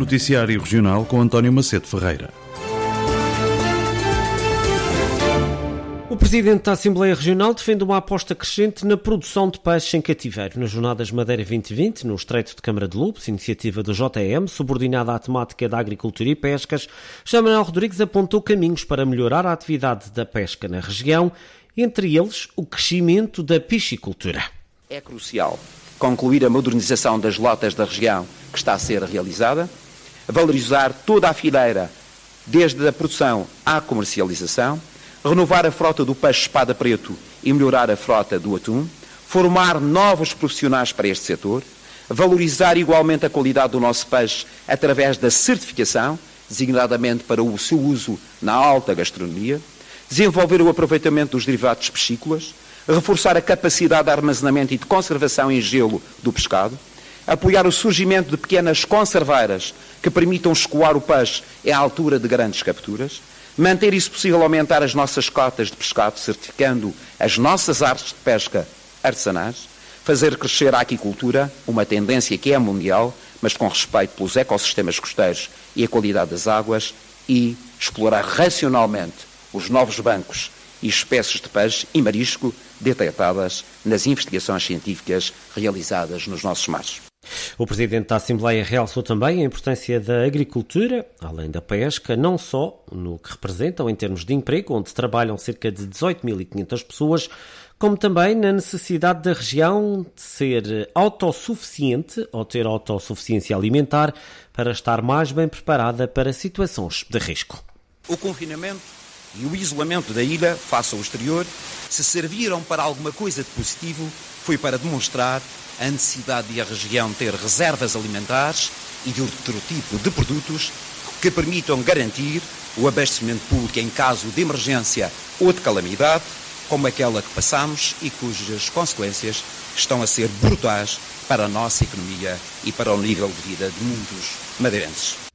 Noticiário Regional com António Macedo Ferreira. O Presidente da Assembleia Regional defende uma aposta crescente na produção de peixe em cativeiro. Nas Jornadas Madeira 2020, no Estreito de Câmara de Lobos, iniciativa do JM, subordinada à temática da agricultura e pescas, Manuel Rodrigues apontou caminhos para melhorar a atividade da pesca na região, entre eles o crescimento da piscicultura. É crucial concluir a modernização das lotas da região que está a ser realizada, valorizar toda a fileira, desde a produção à comercialização, renovar a frota do peixe espada preto e melhorar a frota do atum, formar novos profissionais para este setor, valorizar igualmente a qualidade do nosso peixe através da certificação, designadamente para o seu uso na alta gastronomia, desenvolver o aproveitamento dos derivados piscícolas, reforçar a capacidade de armazenamento e de conservação em gelo do pescado, apoiar o surgimento de pequenas conserveiras que permitam escoar o peixe à altura de grandes capturas, manter se possível, aumentar as nossas cotas de pescado, certificando as nossas artes de pesca artesanais, fazer crescer a aquicultura, uma tendência que é mundial, mas com respeito pelos ecossistemas costeiros e a qualidade das águas, e explorar racionalmente os novos bancos e espécies de peixe e marisco detectadas nas investigações científicas realizadas nos nossos mares. O Presidente da Assembleia realçou também a importância da agricultura, além da pesca, não só no que representam em termos de emprego, onde trabalham cerca de 18.500 pessoas, como também na necessidade da região de ser autossuficiente ou ter autossuficiência alimentar para estar mais bem preparada para situações de risco. O confinamento e o isolamento da ilha face ao exterior, se serviram para alguma coisa de positivo, foi para demonstrar a necessidade de a região ter reservas alimentares e de outro tipo de produtos que permitam garantir o abastecimento público em caso de emergência ou de calamidade, como aquela que passamos e cujas consequências estão a ser brutais para a nossa economia e para o nível de vida de muitos madeirenses.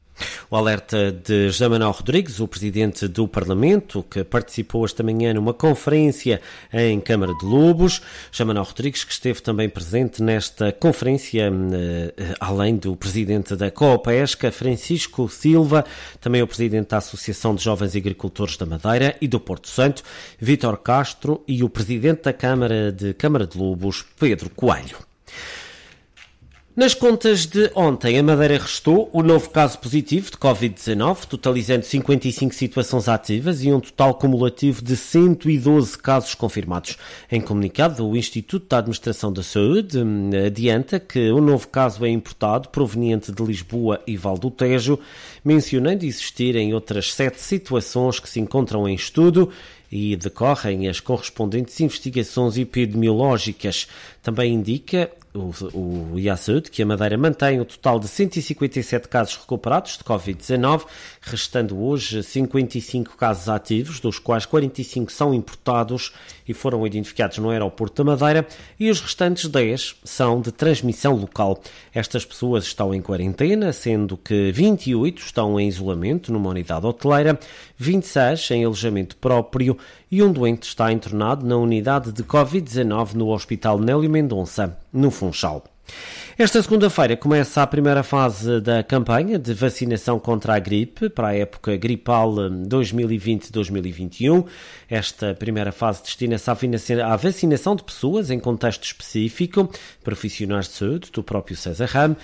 O alerta de José Manuel Rodrigues, o presidente do Parlamento, que participou esta manhã numa conferência em Câmara de Lobos. José Manuel Rodrigues, que esteve também presente nesta conferência, eh, além do presidente da Coopesca, Francisco Silva, também o presidente da Associação de Jovens Agricultores da Madeira e do Porto Santo, Vítor Castro, e o presidente da Câmara de Câmara de Lobos, Pedro Coelho. Nas contas de ontem, a Madeira restou o novo caso positivo de Covid-19, totalizando 55 situações ativas e um total cumulativo de 112 casos confirmados. Em comunicado, o Instituto da Administração da Saúde hum, adianta que o novo caso é importado, proveniente de Lisboa e Val do Tejo, mencionando existirem outras sete situações que se encontram em estudo e decorrem as correspondentes investigações epidemiológicas. Também indica o, o IASUD que a Madeira mantém o total de 157 casos recuperados de Covid-19, restando hoje 55 casos ativos, dos quais 45 são importados e foram identificados no aeroporto da Madeira, e os restantes 10 são de transmissão local. Estas pessoas estão em quarentena, sendo que 28 estão em isolamento numa unidade hoteleira, 26 em alojamento próprio e um doente está internado na unidade de Covid-19 no Hospital Nélio Mendonça, no Funchal. Esta segunda-feira começa a primeira fase da campanha de vacinação contra a gripe para a época gripal 2020-2021. Esta primeira fase destina-se à vacinação de pessoas em contexto específico, profissionais de saúde, do próprio César Ram,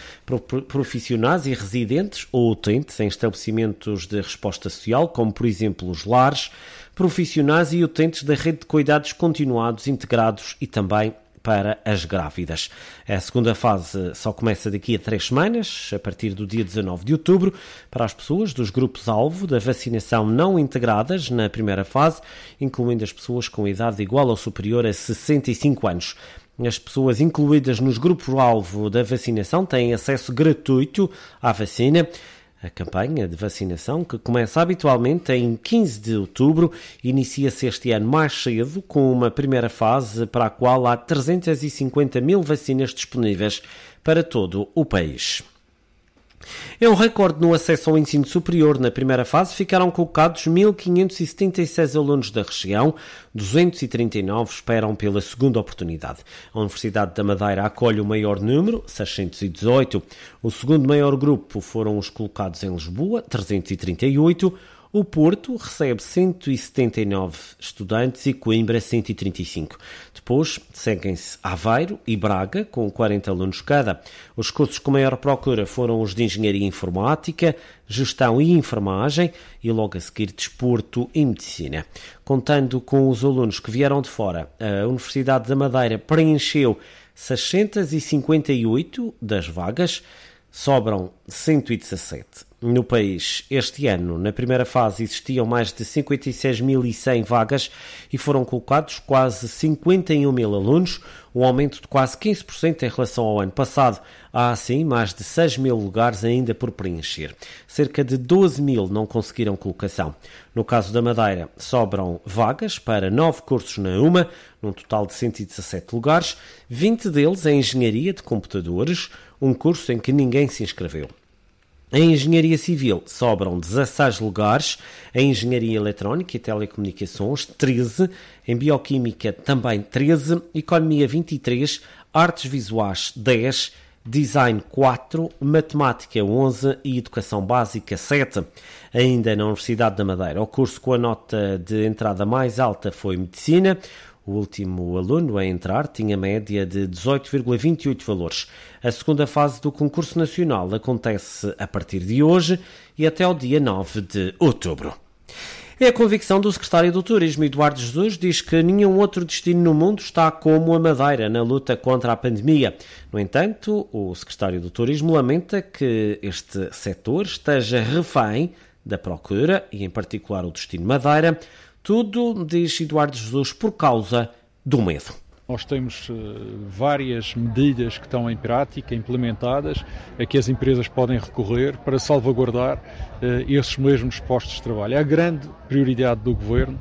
profissionais e residentes ou utentes em estabelecimentos de resposta social, como por exemplo os lares, profissionais e utentes da rede de cuidados continuados integrados e também para as grávidas. A segunda fase só começa daqui a três semanas, a partir do dia 19 de outubro, para as pessoas dos grupos-alvo da vacinação não integradas na primeira fase, incluindo as pessoas com idade igual ou superior a 65 anos. As pessoas incluídas nos grupos-alvo da vacinação têm acesso gratuito à vacina. A campanha de vacinação, que começa habitualmente em 15 de outubro, inicia-se este ano mais cedo, com uma primeira fase para a qual há 350 mil vacinas disponíveis para todo o país. É um recorde no acesso ao ensino superior. Na primeira fase ficaram colocados 1.576 alunos da região, 239 esperam pela segunda oportunidade. A Universidade da Madeira acolhe o maior número, 618. O segundo maior grupo foram os colocados em Lisboa, 338. O Porto recebe 179 estudantes e Coimbra 135. Depois seguem-se Aveiro e Braga, com 40 alunos cada. Os cursos com maior procura foram os de Engenharia Informática, Gestão e Enfermagem e logo a seguir Desporto e Medicina. Contando com os alunos que vieram de fora, a Universidade da Madeira preencheu 658 das vagas, sobram 117 no país. Este ano, na primeira fase, existiam mais de 56.100 vagas e foram colocados quase 51 mil alunos, um aumento de quase 15% em relação ao ano passado. Há, assim, mais de 6 mil lugares ainda por preencher. Cerca de 12 mil não conseguiram colocação. No caso da Madeira, sobram vagas para nove cursos na UMA, num total de 117 lugares, 20 deles em Engenharia de Computadores, um curso em que ninguém se inscreveu. Em Engenharia Civil sobram 16 lugares, em Engenharia Eletrónica e Telecomunicações 13, em Bioquímica também 13, Economia 23, Artes Visuais 10, Design 4, Matemática 11 e Educação Básica 7. Ainda na Universidade da Madeira, o curso com a nota de entrada mais alta foi Medicina, o último aluno a entrar tinha média de 18,28 valores. A segunda fase do concurso nacional acontece a partir de hoje e até ao dia 9 de outubro. É a convicção do secretário do Turismo, Eduardo Jesus, diz que nenhum outro destino no mundo está como a Madeira na luta contra a pandemia. No entanto, o secretário do Turismo lamenta que este setor esteja refém da procura, e em particular o destino Madeira, tudo, diz Eduardo Jesus, por causa do medo. Nós temos uh, várias medidas que estão em prática, implementadas, a que as empresas podem recorrer para salvaguardar uh, esses mesmos postos de trabalho. A grande prioridade do Governo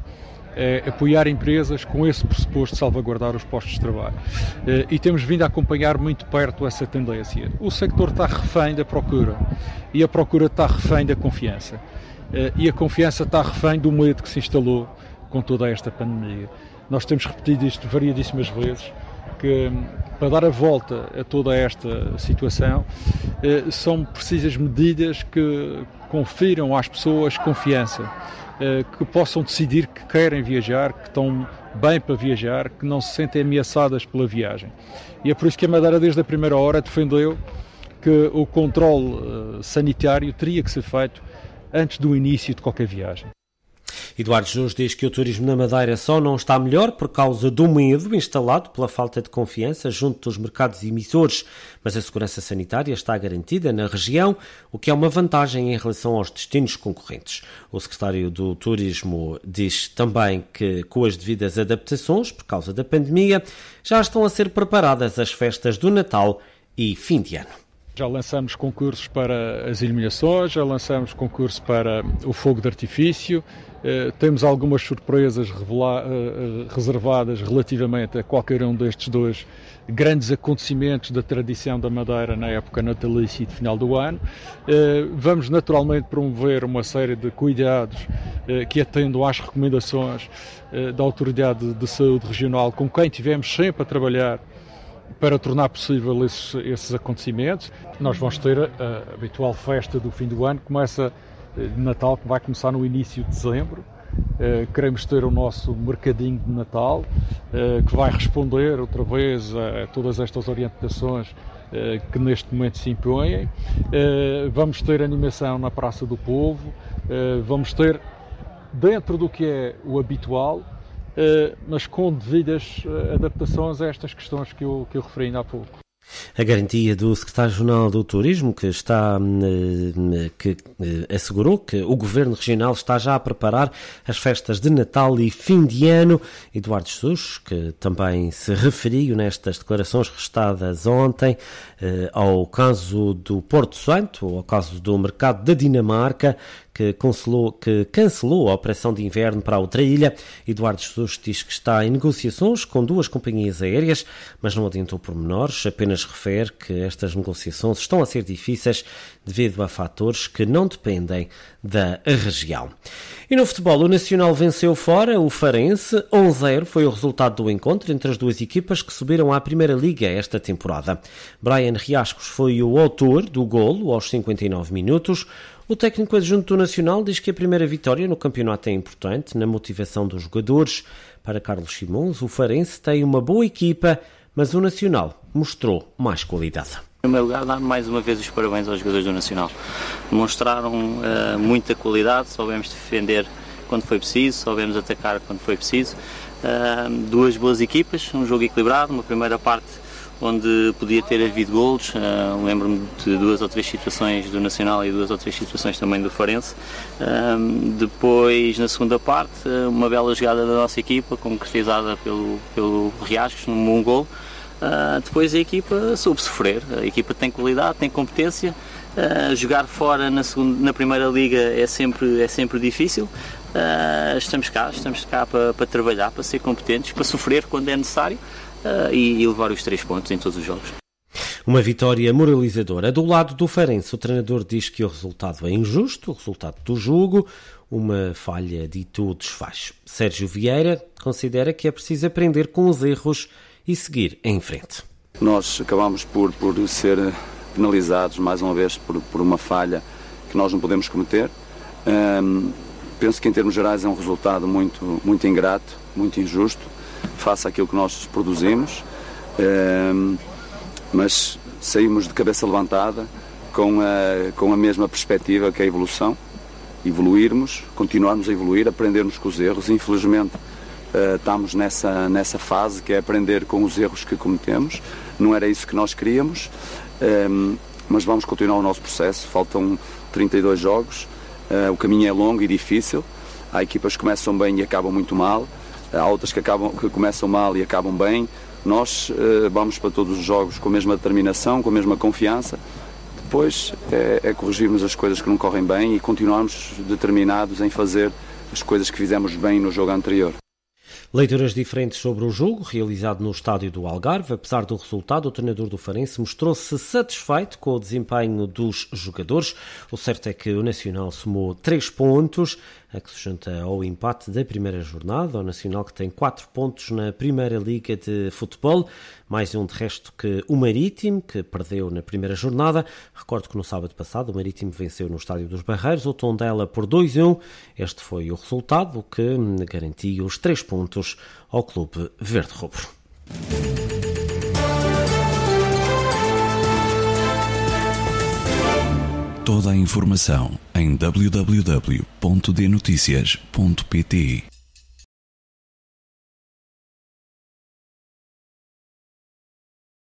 é apoiar empresas com esse pressuposto de salvaguardar os postos de trabalho. Uh, e temos vindo a acompanhar muito perto essa tendência. O sector está refém da procura e a procura está refém da confiança. Eh, e a confiança está refém do medo que se instalou com toda esta pandemia. Nós temos repetido isto variadíssimas vezes, que hum, para dar a volta a toda esta situação eh, são precisas medidas que confiram às pessoas confiança, eh, que possam decidir que querem viajar, que estão bem para viajar, que não se sentem ameaçadas pela viagem. E é por isso que a Madeira, desde a primeira hora, defendeu que o controle sanitário teria que ser feito antes do início de qualquer viagem. Eduardo Jesus diz que o turismo na Madeira só não está melhor por causa do medo instalado pela falta de confiança junto dos mercados emissores, mas a segurança sanitária está garantida na região, o que é uma vantagem em relação aos destinos concorrentes. O secretário do Turismo diz também que, com as devidas adaptações por causa da pandemia, já estão a ser preparadas as festas do Natal e fim de ano. Já lançamos concursos para as iluminações, já lançamos concurso para o fogo de artifício, eh, temos algumas surpresas eh, eh, reservadas relativamente a qualquer um destes dois grandes acontecimentos da tradição da Madeira na época natalícia e de final do ano. Vamos naturalmente promover uma série de cuidados que atendam às recomendações da Autoridade de Saúde Regional, com quem tivemos sempre a trabalhar para tornar possível esses, esses acontecimentos. Nós vamos ter a, habitual festa do fim do ano, começa de eh, Natal, que vai começar no início de dezembro. Uh, queremos ter o nosso mercadinho de Natal, uh, que vai responder outra vez a, todas estas orientações que neste momento se impõem. vamos ter animação na Praça do Povo, vamos ter, dentro do que é o habitual, eh, mas com devidas eh, adaptações a estas questões que eu, que eu referi ainda há pouco. A garantia do secretário-geral do Turismo, que está eh, que assegurou que o governo regional está já a preparar as festas de Natal e fim de ano. Eduardo Jesus, que também se referiu nestas declarações restadas ontem ao caso do Porto Santo, ao caso do mercado da Dinamarca, que cancelou, que cancelou a operação de inverno para a outra ilha. Eduardo Jesus diz que está em negociações com duas companhias aéreas, mas não adiantou pormenores, apenas refere que estas negociações estão a ser difíceis devido a fatores que não dependem da região. E no futebol, o Nacional venceu fora o Farense. 1-0 foi o resultado do encontro entre as duas equipas que subiram à Primeira Liga esta temporada. Brian Riascos foi o autor do golo aos 59 minutos. O técnico adjunto do Nacional diz que a primeira vitória no campeonato é importante na motivação dos jogadores. Para Carlos Simões, o Farense tem uma boa equipa, mas o Nacional mostrou mais qualidade. Em primeiro lugar, dar mais uma vez os parabéns aos jogadores do Nacional. Demonstraram uh, muita qualidade, soubemos defender quando foi preciso, soubemos atacar quando foi preciso. Uh, duas boas equipas, um jogo equilibrado, uma primeira parte onde podia ter havido golos. Uh, Lembro-me de duas ou três situações do Nacional e duas ou três situações também do Farense. Uh, depois, na segunda parte, uma bela jogada da nossa equipa, concretizada pelo, pelo Riascos, num bom gol. Uh, depois a equipa soube sofrer, a equipa tem qualidade, tem competência, uh, jogar fora na, segunda, na primeira liga é sempre, é sempre difícil. Uh, estamos cá, estamos cá para, para, trabalhar, para ser competentes, para sofrer quando é necessário e, e levar os três pontos em todos os jogos. Uma vitória moralizadora. Do lado do Farense, o treinador diz que o resultado é injusto, o resultado do jogo, uma falha de todo desfaz. Sérgio Vieira considera que é preciso aprender com os erros e seguir em frente. Nós acabamos por, por ser penalizados mais uma vez por, por uma falha que nós não podemos cometer. Um, penso que em termos gerais é um resultado muito, muito ingrato, muito injusto, face àquilo que nós produzimos, um, mas saímos de cabeça levantada com a, com a mesma perspectiva que a evolução, evoluirmos, continuarmos a evoluir, aprendermos com os erros. Infelizmente, Uh, estamos nessa, nessa fase que é aprender com os erros que cometemos. Não era isso que nós queríamos, ehm, mas vamos continuar o nosso processo. Faltam 32 jogos, uh, o caminho é longo e difícil. Há equipas que começam bem e acabam muito mal, há outras que, acabam, que começam mal e acabam bem. Nós uh, vamos para todos os jogos com a mesma determinação, com a mesma confiança. Depois é, é corrigirmos as coisas que não correm bem e continuarmos determinados em fazer as coisas que fizemos bem no jogo anterior. Leituras diferentes sobre o jogo, realizado no estádio do Algarve. Apesar do resultado, o treinador do Farense mostrou-se satisfeito com o desempenho dos jogadores. O certo é que o Nacional somou três pontos, a que se junta ao empate da primeira jornada. O Nacional que tem quatro pontos na Primeira Liga de Futebol, mais um de resto que o Marítimo, que perdeu na primeira jornada. Recordo que no sábado passado o Marítimo venceu no Estádio dos Barreiros o Tondela por 2-1. Este foi o resultado que garantia os três pontos pontos ao Clube Verde Rubro. Toda a informação em www.dnoticias.pt